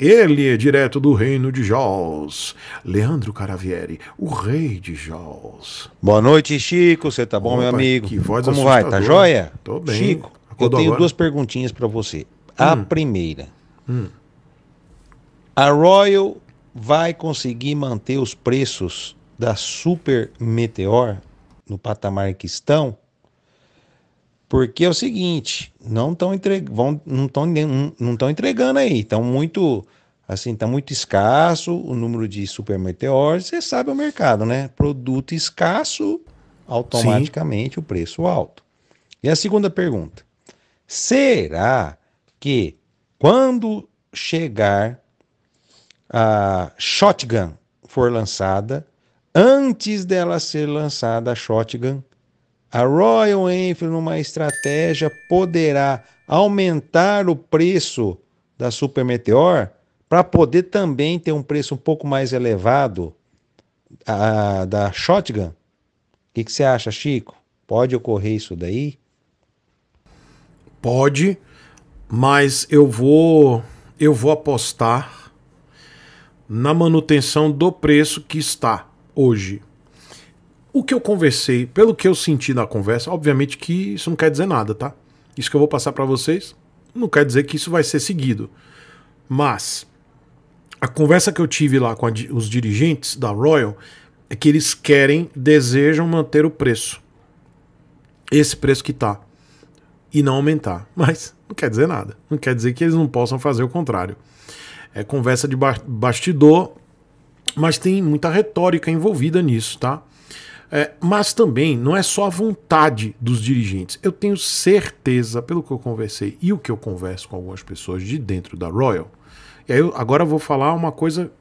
Ele é direto do reino de Jaws. Leandro Caravieri, o rei de Jaws. Boa noite, Chico. Você tá bom, Opa, meu amigo? Que voz Como vai? Tá joia? Tô bem. Chico, Acordou eu tenho agora? duas perguntinhas para você. A hum. primeira. Hum. A Royal vai conseguir manter os preços da Super Meteor no patamar que estão? Porque é o seguinte, não estão entregando, não estão não entregando aí, estão muito assim, tá muito escasso o número de super meteoros, você sabe o mercado, né? Produto escasso, automaticamente Sim. o preço alto. E a segunda pergunta: será que quando chegar a Shotgun for lançada, antes dela ser lançada a Shotgun, a Royal Enfield, numa estratégia, poderá aumentar o preço da Super Meteor para poder também ter um preço um pouco mais elevado a, da Shotgun? O que, que você acha, Chico? Pode ocorrer isso daí? Pode, mas eu vou eu vou apostar na manutenção do preço que está hoje. O que eu conversei, pelo que eu senti na conversa, obviamente que isso não quer dizer nada, tá? Isso que eu vou passar para vocês não quer dizer que isso vai ser seguido. Mas a conversa que eu tive lá com a, os dirigentes da Royal é que eles querem, desejam manter o preço. Esse preço que tá. E não aumentar. Mas não quer dizer nada. Não quer dizer que eles não possam fazer o contrário. É conversa de bastidor, mas tem muita retórica envolvida nisso, tá? É, mas também não é só a vontade dos dirigentes. Eu tenho certeza, pelo que eu conversei e o que eu converso com algumas pessoas de dentro da Royal, e aí eu, agora vou falar uma coisa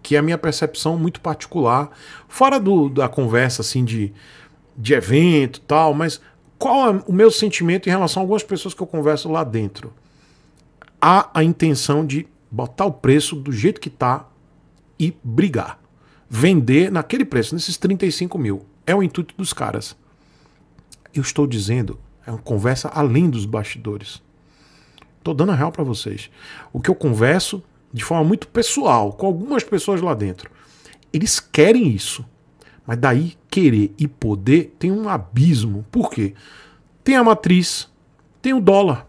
que é a minha percepção muito particular, fora do, da conversa assim de, de evento tal, mas qual é o meu sentimento em relação a algumas pessoas que eu converso lá dentro? Há a intenção de botar o preço do jeito que está e brigar vender naquele preço, nesses 35 mil. É o intuito dos caras. Eu estou dizendo, é uma conversa além dos bastidores. Estou dando a real para vocês. O que eu converso de forma muito pessoal com algumas pessoas lá dentro. Eles querem isso. Mas daí querer e poder tem um abismo. Por quê? Tem a matriz, tem o dólar.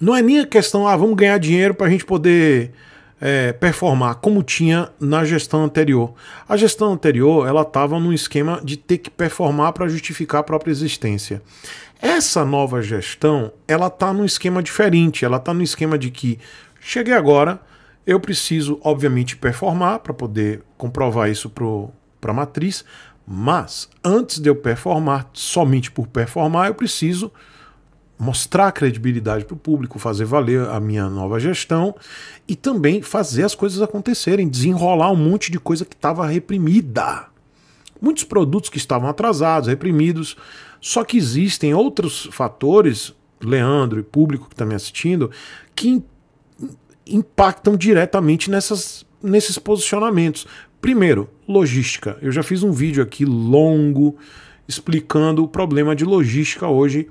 Não é nem a questão, ah, vamos ganhar dinheiro para a gente poder é, performar como tinha na gestão anterior. A gestão anterior ela estava num esquema de ter que performar para justificar a própria existência. Essa nova gestão ela está num esquema diferente. Ela está no esquema de que cheguei agora, eu preciso obviamente performar para poder comprovar isso para a matriz. Mas antes de eu performar, somente por performar, eu preciso mostrar credibilidade para o público, fazer valer a minha nova gestão e também fazer as coisas acontecerem, desenrolar um monte de coisa que estava reprimida. Muitos produtos que estavam atrasados, reprimidos. Só que existem outros fatores, Leandro e público que está me assistindo, que impactam diretamente nessas, nesses posicionamentos. Primeiro, logística. Eu já fiz um vídeo aqui longo explicando o problema de logística hoje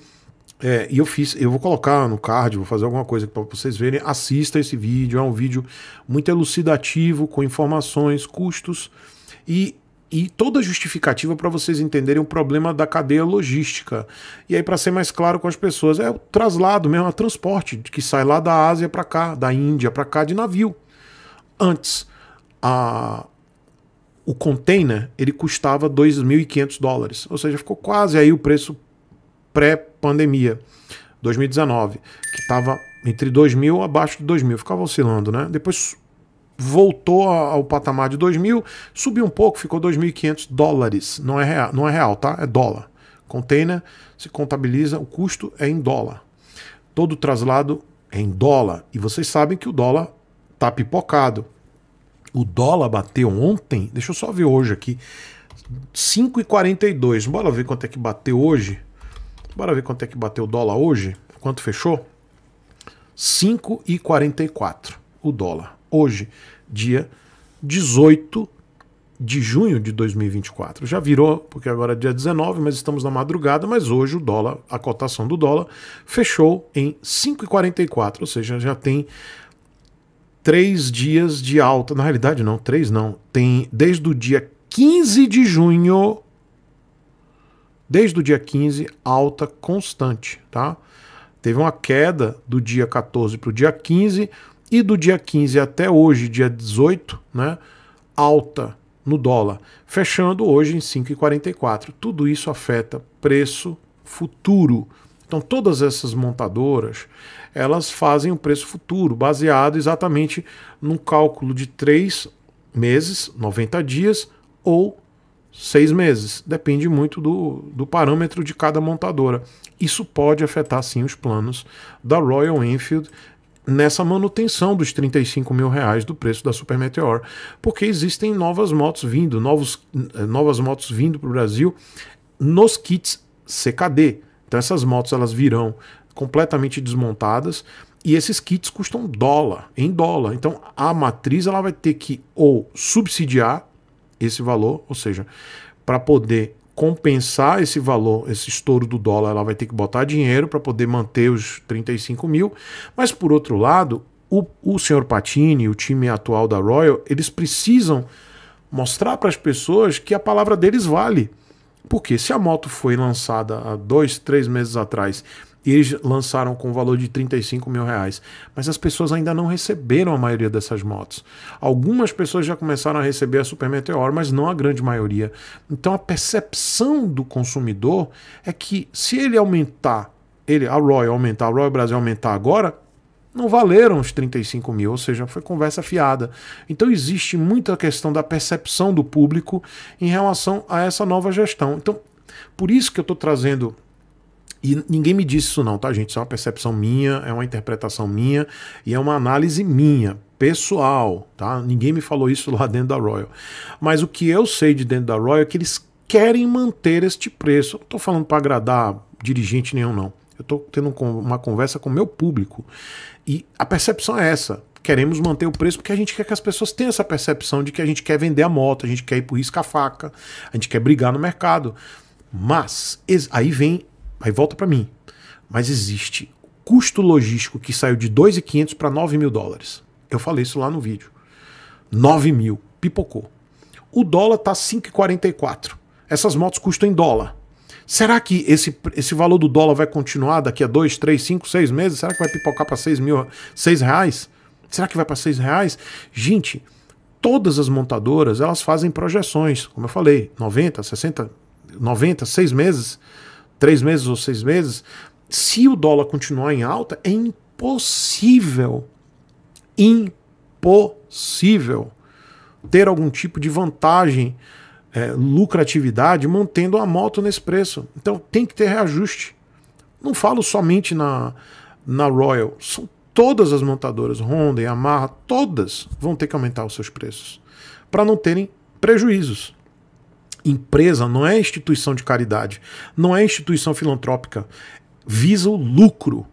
é, e eu fiz, eu vou colocar no card, vou fazer alguma coisa para vocês verem. Assista esse vídeo, é um vídeo muito elucidativo, com informações, custos e, e toda justificativa para vocês entenderem o problema da cadeia logística. E aí, para ser mais claro com as pessoas, é o traslado mesmo, é o transporte que sai lá da Ásia para cá, da Índia para cá de navio. Antes, a, o container ele custava 2.500 dólares, ou seja, ficou quase aí o preço pré-pandemia, 2019, que estava entre 2.000 abaixo de 2.000, ficava oscilando, né? Depois voltou ao patamar de 2.000, subiu um pouco, ficou 2.500 dólares. Não é real, não é real, tá? É dólar. Container se contabiliza, o custo é em dólar. Todo traslado é em dólar. E vocês sabem que o dólar tá pipocado. O dólar bateu ontem, deixa eu só ver hoje aqui, 5,42. Bora ver quanto é que bateu hoje. Bora ver quanto é que bateu o dólar hoje? Quanto fechou? 5,44 o dólar. Hoje, dia 18 de junho de 2024. Já virou, porque agora é dia 19, mas estamos na madrugada, mas hoje o dólar, a cotação do dólar fechou em 5,44, ou seja, já tem três dias de alta. Na realidade, não, três não. Tem desde o dia 15 de junho. Desde o dia 15, alta constante, tá? Teve uma queda do dia 14 para o dia 15 e do dia 15 até hoje, dia 18, né? Alta no dólar, fechando hoje em 5,44. Tudo isso afeta preço futuro. Então todas essas montadoras, elas fazem o preço futuro, baseado exatamente num cálculo de 3 meses, 90 dias ou 6 meses. Depende muito do, do parâmetro de cada montadora. Isso pode afetar sim os planos da Royal Enfield nessa manutenção dos 35 mil reais do preço da Super Meteor, porque existem novas motos vindo, novos, eh, novas motos vindo para o Brasil nos kits CKD. Então essas motos elas virão completamente desmontadas e esses kits custam dólar, em dólar. Então a matriz ela vai ter que ou subsidiar esse valor, ou seja, para poder compensar esse valor, esse estouro do dólar, ela vai ter que botar dinheiro para poder manter os 35 mil. Mas por outro lado, o, o senhor Patini, o time atual da Royal, eles precisam mostrar para as pessoas que a palavra deles vale. Porque se a moto foi lançada há dois, três meses atrás e eles lançaram com o valor de 35 mil reais. Mas as pessoas ainda não receberam a maioria dessas motos. Algumas pessoas já começaram a receber a Super Meteor, mas não a grande maioria. Então a percepção do consumidor é que se ele aumentar, ele, a Royal aumentar, a Royal Brasil aumentar agora, não valeram os 35 mil, ou seja, foi conversa fiada. Então existe muita questão da percepção do público em relação a essa nova gestão. Então, por isso que eu estou trazendo e ninguém me disse isso não, tá, gente? Isso é uma percepção minha, é uma interpretação minha e é uma análise minha, pessoal, tá? Ninguém me falou isso lá dentro da Royal. Mas o que eu sei de dentro da Royal é que eles querem manter este preço. Eu não tô falando para agradar dirigente nenhum, não. Eu tô tendo uma conversa com o meu público. E a percepção é essa. Queremos manter o preço porque a gente quer que as pessoas tenham essa percepção de que a gente quer vender a moto, a gente quer ir por a faca, a gente quer brigar no mercado. Mas aí vem Aí volta para mim. Mas existe custo logístico que saiu de 2.500 para 9 mil dólares. Eu falei isso lá no vídeo. 9 mil, pipocou. O dólar tá 5,44. Essas motos custam em dólar. Será que esse, esse valor do dólar vai continuar daqui a 2, 3, 5, 6 meses? Será que vai pipocar para 6 mil, 6 reais? Será que vai para 6 reais? Gente, todas as montadoras elas fazem projeções, como eu falei, 90, 60, 90, 6 meses três meses ou seis meses, se o dólar continuar em alta, é impossível, impossível ter algum tipo de vantagem, é, lucratividade, mantendo a moto nesse preço. Então tem que ter reajuste. Não falo somente na, na Royal, são todas as montadoras, Honda, Yamaha, todas vão ter que aumentar os seus preços para não terem prejuízos. Empresa não é instituição de caridade, não é instituição filantrópica. Visa o lucro.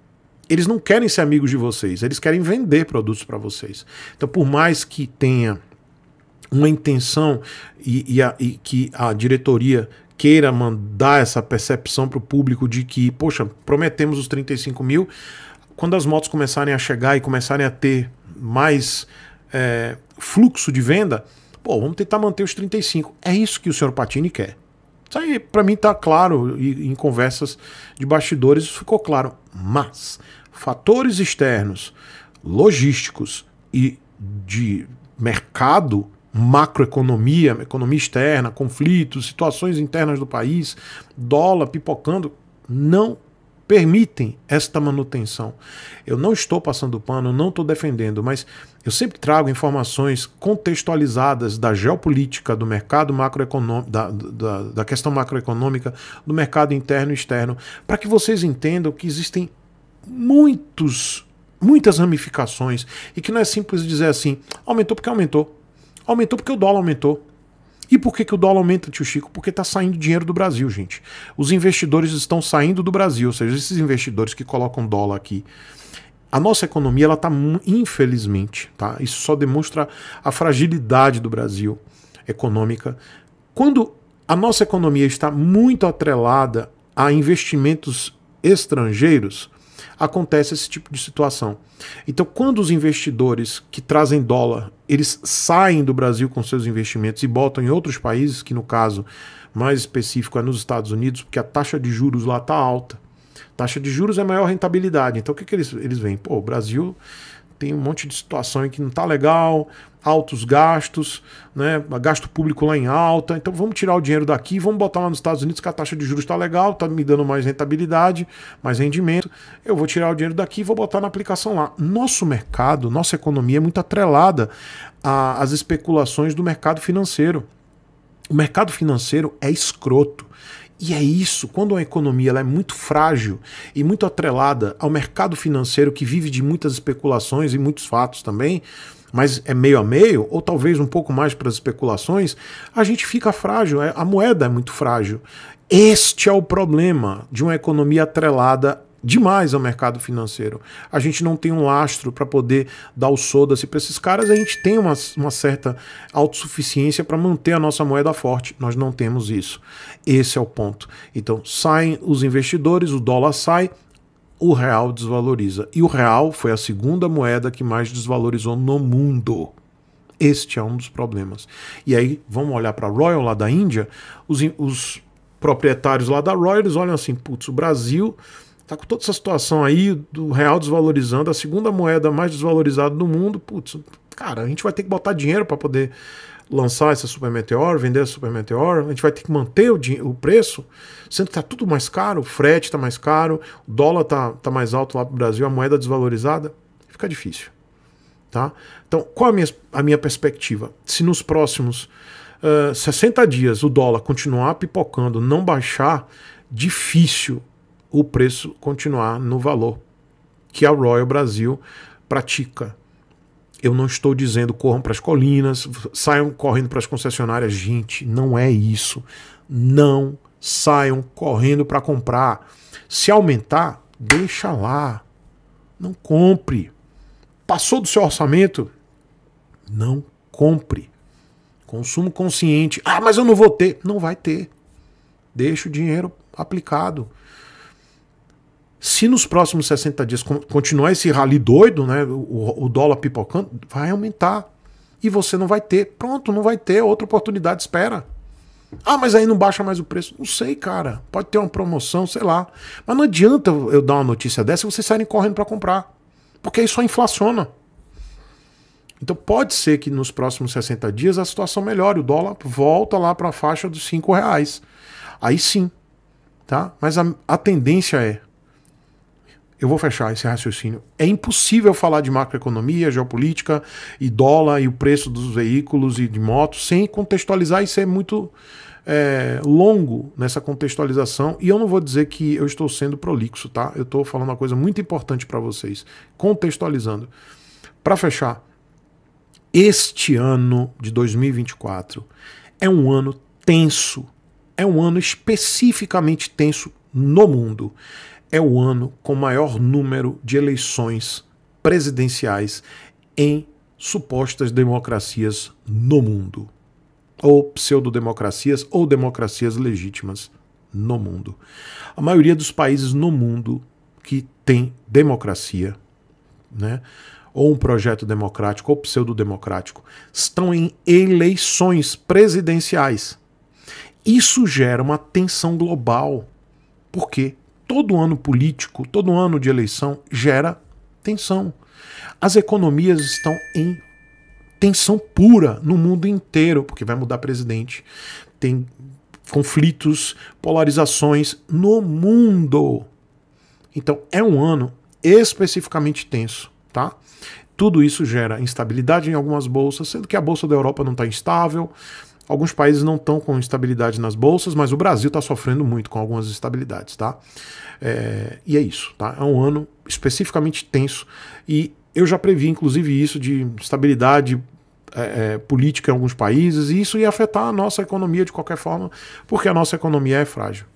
Eles não querem ser amigos de vocês, eles querem vender produtos para vocês. Então, por mais que tenha uma intenção e, e, a, e que a diretoria queira mandar essa percepção para o público de que, poxa, prometemos os 35 mil, quando as motos começarem a chegar e começarem a ter mais é, fluxo de venda, Pô, vamos tentar manter os 35. É isso que o senhor Patini quer. Isso aí, para mim, tá claro, e em conversas de bastidores, isso ficou claro. Mas, fatores externos, logísticos e de mercado, macroeconomia, economia externa, conflitos, situações internas do país, dólar pipocando, não permitem esta manutenção. Eu não estou passando pano, não estou defendendo, mas eu sempre trago informações contextualizadas da geopolítica, do mercado macroeconômico, da, da, da questão macroeconômica, do mercado interno e externo, para que vocês entendam que existem muitos, muitas ramificações e que não é simples dizer assim, aumentou porque aumentou. Aumentou porque o dólar aumentou. E por que, que o dólar aumenta, tio Chico? Porque está saindo dinheiro do Brasil, gente. Os investidores estão saindo do Brasil, ou seja, esses investidores que colocam dólar aqui. A nossa economia, ela está, infelizmente, tá? isso só demonstra a fragilidade do Brasil econômica. Quando a nossa economia está muito atrelada a investimentos estrangeiros, acontece esse tipo de situação. Então, quando os investidores que trazem dólar, eles saem do Brasil com seus investimentos e botam em outros países, que no caso mais específico é nos Estados Unidos, porque a taxa de juros lá está alta. Taxa de juros é maior rentabilidade. Então, o que, que eles, eles veem? Pô, o Brasil tem um monte de situação que não está legal, altos gastos, né, gasto público lá em alta. Então vamos tirar o dinheiro daqui, vamos botar lá nos Estados Unidos que a taxa de juros está legal, está me dando mais rentabilidade, mais rendimento. Eu vou tirar o dinheiro daqui e vou botar na aplicação lá. Nosso mercado, nossa economia é muito atrelada às especulações do mercado financeiro. O mercado financeiro é escroto. E é isso, quando a economia é muito frágil e muito atrelada ao mercado financeiro que vive de muitas especulações e muitos fatos também, mas é meio a meio, ou talvez um pouco mais para as especulações, a gente fica frágil, é, a moeda é muito frágil. Este é o problema de uma economia atrelada demais ao mercado financeiro. A gente não tem um lastro para poder dar o soda-se para esses caras, a gente tem uma, uma certa autossuficiência para manter a nossa moeda forte. Nós não temos isso. Esse é o ponto. Então, saem os investidores, o dólar sai, o real desvaloriza. E o real foi a segunda moeda que mais desvalorizou no mundo. Este é um dos problemas. E aí, vamos olhar para a Royal lá da Índia, os, os proprietários lá da Royal, eles olham assim, putz, o Brasil tá com toda essa situação aí do real desvalorizando, a segunda moeda mais desvalorizada do mundo, putz, cara, a gente vai ter que botar dinheiro para poder lançar essa Super Meteor, vender a Super Meteor, a gente vai ter que manter o, o preço, sendo que está tudo mais caro, o frete está mais caro, o dólar está tá mais alto lá para o Brasil, a moeda desvalorizada, fica difícil. Tá? Então, qual a minha, a minha perspectiva? Se nos próximos uh, 60 dias o dólar continuar pipocando, não baixar, difícil o preço continuar no valor que a Royal Brasil pratica. Eu não estou dizendo corram para as colinas, saiam correndo para as concessionárias. Gente, não é isso. Não saiam correndo para comprar. Se aumentar, deixa lá. Não compre. Passou do seu orçamento? Não compre. Consumo consciente. Ah, mas eu não vou ter. Não vai ter. Deixa o dinheiro aplicado. Se nos próximos 60 dias continuar esse rally doido, né, o, o dólar pipocando, vai aumentar. E você não vai ter. Pronto, não vai ter. Outra oportunidade espera. Ah, mas aí não baixa mais o preço. Não sei, cara. Pode ter uma promoção, sei lá. Mas não adianta eu dar uma notícia dessa e vocês saírem correndo para comprar. Porque aí só inflaciona. Então pode ser que nos próximos 60 dias a situação melhore. O dólar volta lá para a faixa dos 5 reais. Aí sim. Tá? Mas a, a tendência é eu vou fechar esse raciocínio. É impossível falar de macroeconomia, geopolítica e dólar e o preço dos veículos e de motos sem contextualizar e ser muito é, longo nessa contextualização. E eu não vou dizer que eu estou sendo prolixo, tá? Eu estou falando uma coisa muito importante para vocês, contextualizando. Para fechar, este ano de 2024 é um ano tenso, é um ano especificamente tenso no mundo é o ano com maior número de eleições presidenciais em supostas democracias no mundo, ou pseudodemocracias ou democracias legítimas no mundo. A maioria dos países no mundo que tem democracia, né, ou um projeto democrático ou pseudodemocrático, estão em eleições presidenciais. Isso gera uma tensão global. Por quê? Todo ano político, todo ano de eleição gera tensão. As economias estão em tensão pura no mundo inteiro, porque vai mudar presidente. Tem conflitos, polarizações no mundo. Então é um ano especificamente tenso, tá? Tudo isso gera instabilidade em algumas bolsas, sendo que a bolsa da Europa não está instável, Alguns países não estão com estabilidade nas bolsas, mas o Brasil está sofrendo muito com algumas instabilidades, tá? É, e é isso, tá? É um ano especificamente tenso e eu já previ, inclusive, isso de estabilidade é, é, política em alguns países e isso ia afetar a nossa economia de qualquer forma, porque a nossa economia é frágil.